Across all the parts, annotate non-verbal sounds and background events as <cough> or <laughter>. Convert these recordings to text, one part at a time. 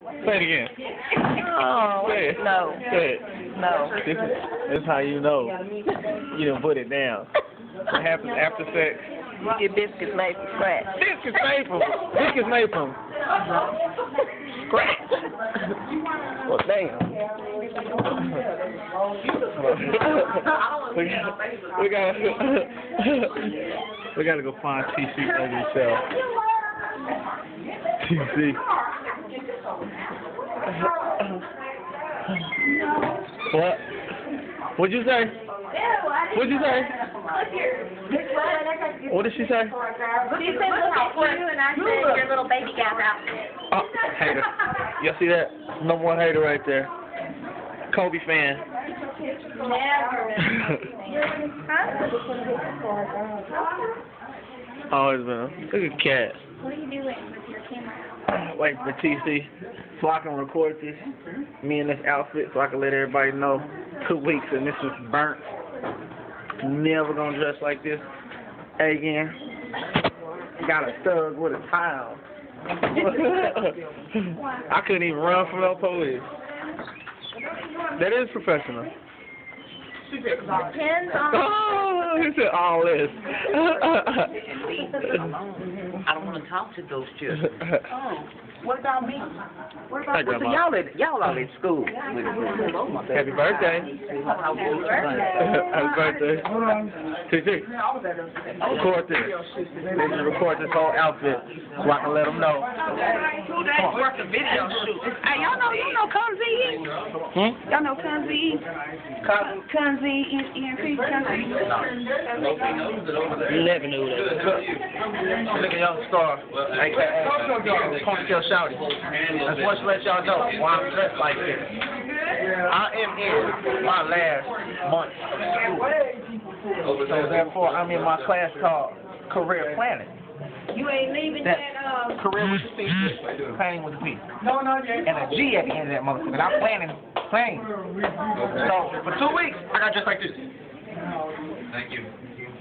Say it again. Oh, Say it. no, Say it. no. This is, this is how you know you don't put it down. What happens after sex? Your biscuits made from scratch. Biscuits made from biscuits made from scratch. Well, damn. we got we got we gotta go find TC over yourself. TC. What? What'd you say? What'd you say? What did she say? She said, look at you, and I said, your little baby gal outfit. Oh, hater. Y'all see that? Number one hater right there. Kobe fan. <laughs> Always been. Look at Cat. What are you doing with your camera? <clears throat> Wait for TC so I can record this. Me in this outfit so I can let everybody know. Two weeks and this was burnt. Never gonna dress like this again. Got a thug with a towel. <laughs> I couldn't even run from no police. That is professional. Depends on. Oh, <laughs> he said all this. <laughs> I don't want to talk to those children. <laughs> Oh, what about me? What about Hey, So y'all at y'all all at school. <laughs> Happy birthday. Happy birthday. <laughs> TC, record this. They just record this whole outfit so I can let them know. Two days worth of video shoot. Hey, y'all know, you know Kunzi? Hmm? Y'all know Kunzi? Kunzi, EMP, Kunzi. You never knew that. Look at young star, aka Ponytail Shouty. I just want to let y'all know why I'm dressed like this. I am in my last month of school. So therefore, I'm in my class called Career Planning. You ain't leaving That that, um, career with the P, planning with the P, no, no, yeah. and a G at the end of that motherfucker. And I'm planning, planning. So for two weeks, I got dressed like this. Thank you.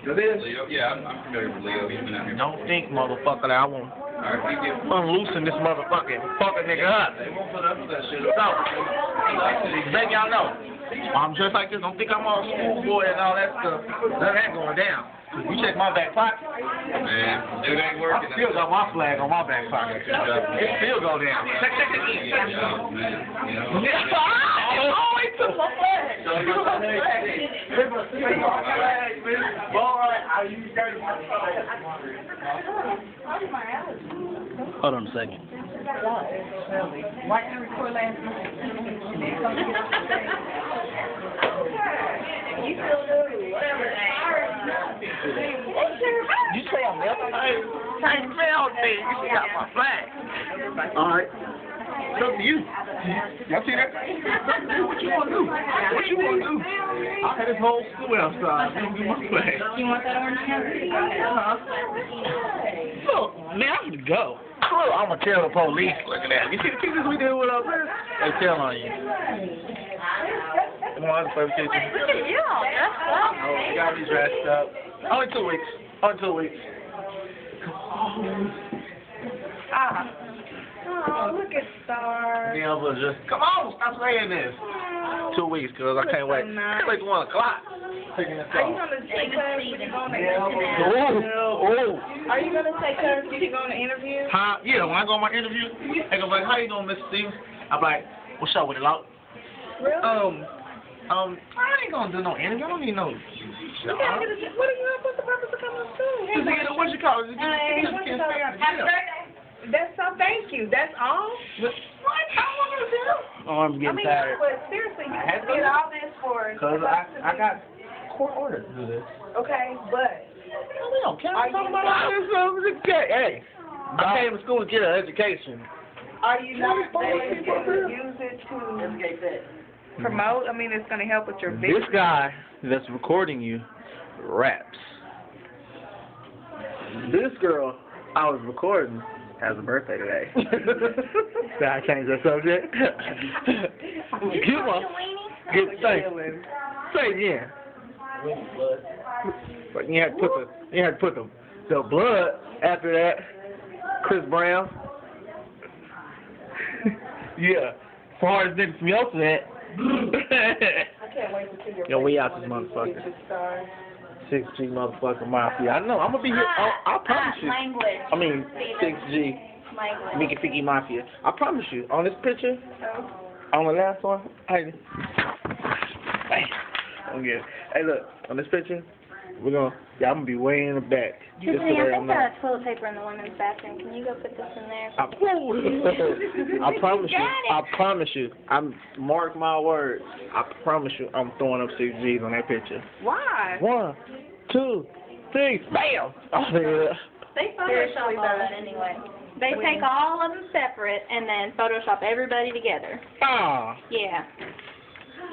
Leo, yeah, I'm, I'm familiar with Leo. He's been out here. Don't think, motherfucker, that I won't right, unloosen this motherfucking fucking nigga up. They won't put up with that shit. So, let y'all know. I'm dressed like this. Don't think I'm all schoolboy and all that stuff. None of that going down. you check my back pocket, Man, it ain't working. I still got my flag on my back pocket. It still go down. Check, check again. Yeah, man. You <laughs> oh, know. I always took my flag. Hold on a second. Why can't we record last You say I'm melting? I ain't melting. You got my flag. All right. It's up to you. Y'all see that? What you want to do? What you want to do? I had this whole school outside. I'm do my flag. You want that orange candy? Look, man, I'm gonna go. Look, I'm gonna tell the police. Look at that. You see the pictures we did with our there? They tell on you. Come on, let's play with you. Look at you all dressed up. Oh, we got me dressed up. Only two weeks. Only two weeks. Ah. Oh, look at Starr. Being able to just come on, stop saying this. Two weeks, cause I can't wait. I can't wait to one o'clock. Taking this Are you gonna take her when you go on the interview? Ooh, ooh. Are you gonna take her when you go on the interview? Huh? Yeah, when I go on my interview, they go like, "How you doing, Mr. Stevens?" I'm like, "What's up with it, Lock?" Really? Um, um, I ain't gonna do no interview. I don't need no. You a, what are you put the purpose of coming to school? To get what you call it? Hey, just what can't you stay out of Happy birthday. That's so. Thank you. That's all. What? How am I gonna do? Oh, I'm I getting mean, tired. but seriously, you I had to did all this for. Cause I, I got court order to do this. Okay, but We don't care. Are Talk about all this stuff. It's okay. Hey, I came to school to get an education. are you not going to use it to promote? I mean, it's gonna help with your business. This guy that's recording you raps. This girl I was recording has a birthday today. <laughs> Did I change the subject? Give one. Give say. Say it again. But you had to put the you had to put the the blood after that. Chris Brown. <laughs> Yeah. As far as niggas from your set. I can't wait to see your. Yo, we out this motherfucker. Get your stars. Six G motherfucking mafia. I know. I'm gonna be here. I, I promise you. Language. I mean, six G Language. Mickey Picky Mafia. I promise you. On this picture, oh. on the last one, hey, hey, I'm. Hey, look, on this picture, we're gonna. Yeah, I'm gonna be way in the back. Just so Tiffany, I they think know. I have toilet paper in the women's bathroom. Can you go put this in there? I, I promise you. <laughs> It. I promise you. I'm mark my words. I promise you. I'm throwing up six G's on that picture. Why? One, two, three, bam. <laughs> Oh, yeah. They Photoshop all that anyway. They take all of them separate and then Photoshop everybody together. Ah, Yeah.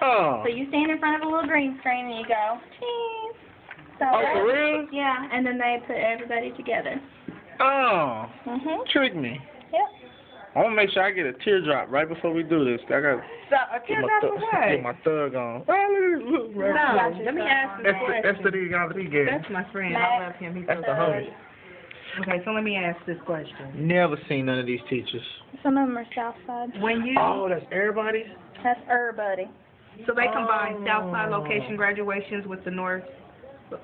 ah. So you stand in front of a little green screen and you go, cheese. So Oh, for real? Yeah, and then they put everybody together. Oh, Mhm. trick me. Yep. I want to make sure I get a teardrop right before we do this. I got So, a get my, teardrop thug, get my thug on. Oh, look, look, right No, let me ask this That's the, that's the question. nigga got the game. That's my friend. I love him. He's That's so the homie. Okay, so let me ask this question. Never seen none of these teachers. Some of them are Southside. When you, Oh, that's everybody's? That's everybody. so they combine Oh. Southside location graduations with the North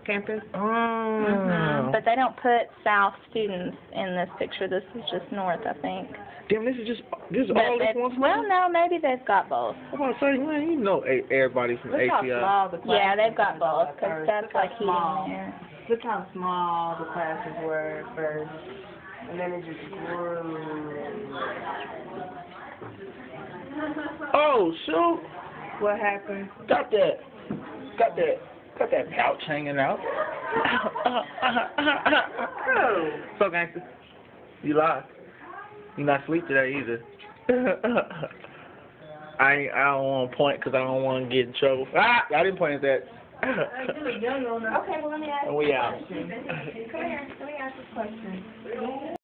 campus? Oh. Mhm. But they don't put South students in this picture. This is just North, I think. Damn, this is just, this is But all this one? well, no, maybe they've got both. I'm gonna say, man, you know a- everybody from Look how small the classes Yeah, they've got were both because first. that's Look how like heating small. there. Look how small the classes were at first. And then it just grew. Oh, shoot. What happened? Got that. Got that. Got that pouch hanging out. Who? <laughs> so gangster. you lost. You not sleep today either. <laughs> I I don't want to point because I don't want to get in trouble. Ah, I didn't point at that. <laughs> Okay, well let me ask and we out. Come here, let me ask this question.